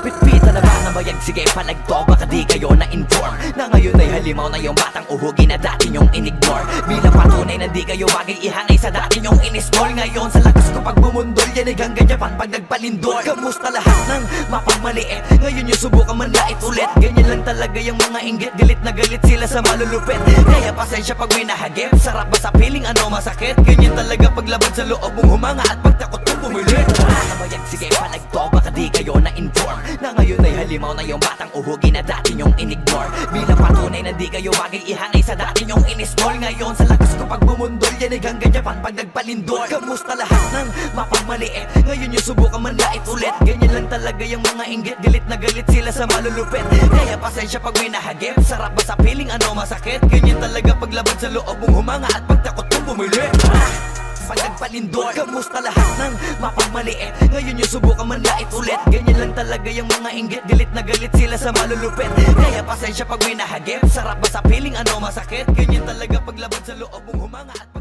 Pitpita na ba na bayag sige palagto Baka di kayo na-inform. Na ngayon ay halimaw na yung batang uhugi na dati nyong inignore. Bilang patunay na di kayo bagay ihanay sa dati nyong inismol Ngayon sa lakas ko pag bumundol Yan ay hanggang Japan pag nagpalindol. Kamusta lahat ng mapagmaliit Ngayon yung subukan man lait ulit Ganyan lang talaga yung mga inggit. Galit na galit sila sa malulupit. Kaya pasensya pag may nahagip. Sarap ba sa piling? Ano masakit? Ganyan talaga paglabad sa loob mong humanga At pagtakot mong pumilit Ano ngayon ay halimaw na yung batang uhugi na dati nyong inignore. Bilang patunay na di kayo bagay ihanay sa dati nyong inismol Ngayon sa lakas ko pag bumundol Yan ay hanggang Japan pag nagpalindol. Kamusta lahat ng mapagmaliit Ngayon yung subukan man lait ulit. Ganyan lang talaga yung mga inggit. Galit na galit sila sa malulupit. Kaya pasensya pag may nahagip. Sarap ba sa piling? Ano masakit? Ganyan talaga paglabad sa loob mong humanga At pagtakot pag nagpalindol Kamusta lahat ng mapagmaliit? Ngayon yung subukan man lait ulit Ganyan lang talaga yung mga inggit. Galit na galit sila sa malulupit. Kaya pasensya pag may nahagip. Sarap ba sa piling? Ano masakit? Ganyan talaga paglabad sa loob mong humanga at